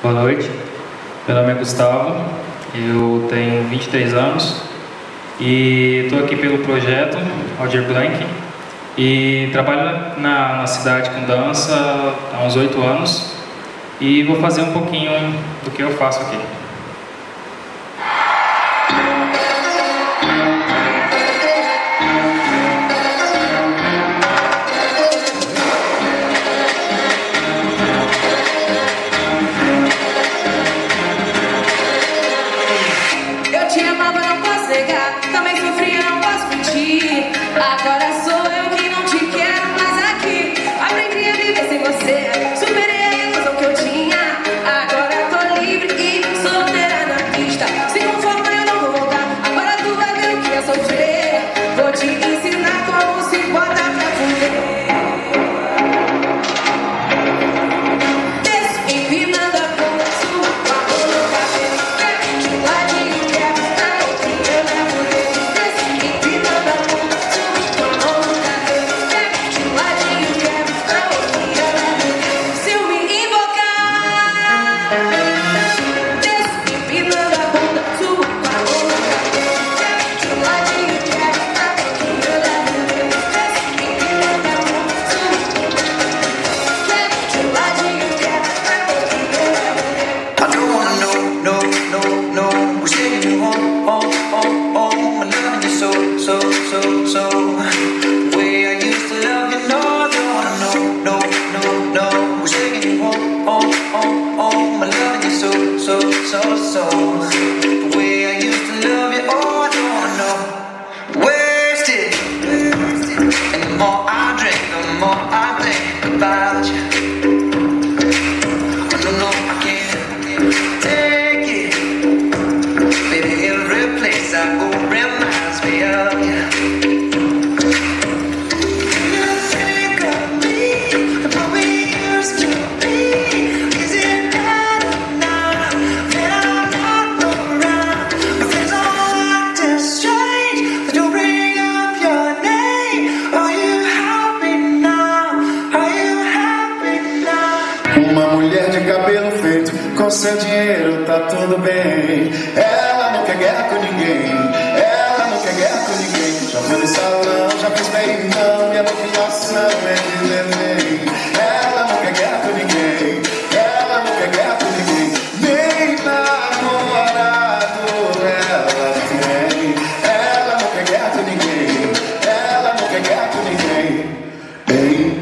Boa noite, meu nome é Gustavo, eu tenho 23 anos e estou aqui pelo projeto Aldir Blank e trabalho na, na cidade com dança há uns 8 anos e vou fazer um pouquinho do que eu faço aqui. soul. Seu dinheiro tá tudo bem. Ela não quer guerra com ninguém. Ela não quer guerra com ninguém. Já foi no salão, já fez bem então. Minha motivação é de neném.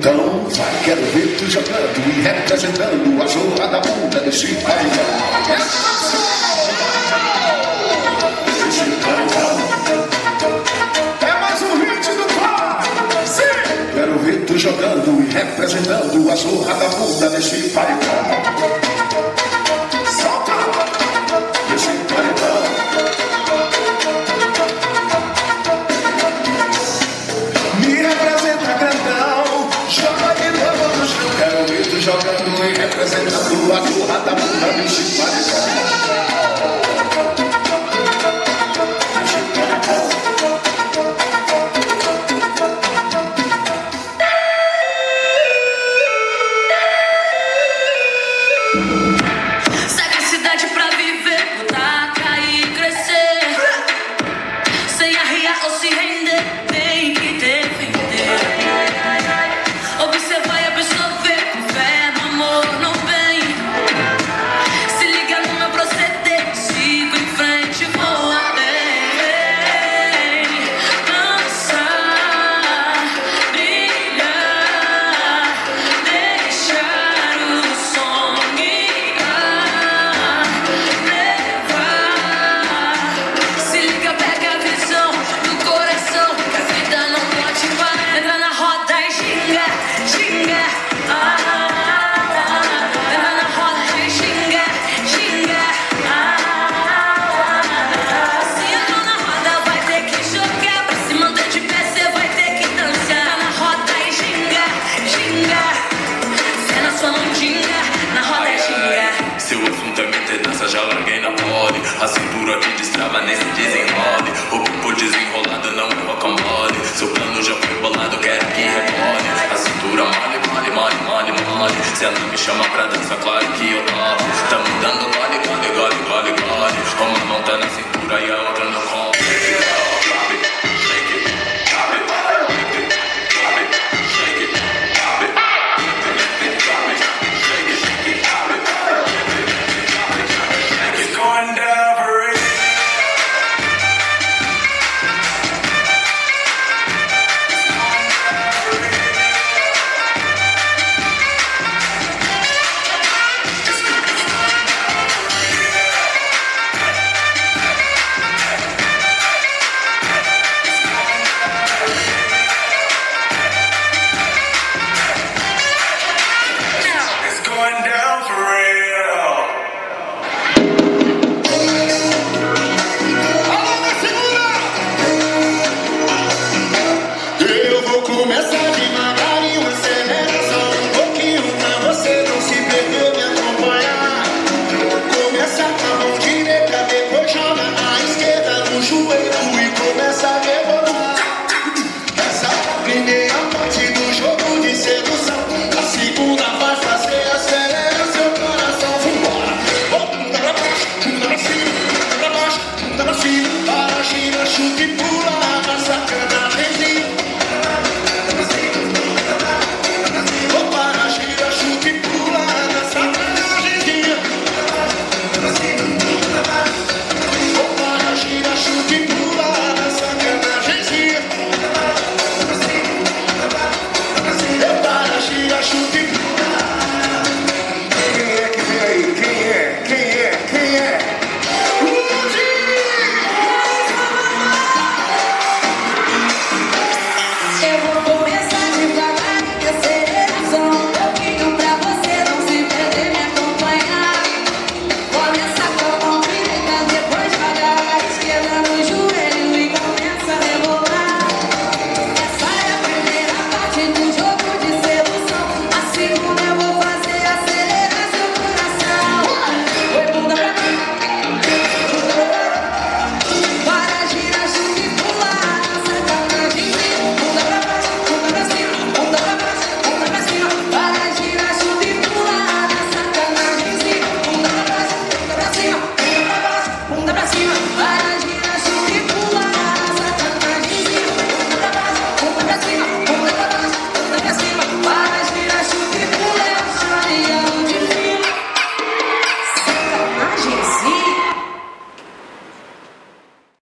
Então vai, quero ver tu jogando e representando a zorra da bunda desse país. É mais um hit do. Sim. Quero ver tu jogando e representando a zorra da bunda desse país. Da do ela me chama pra dança, claro que eu topo.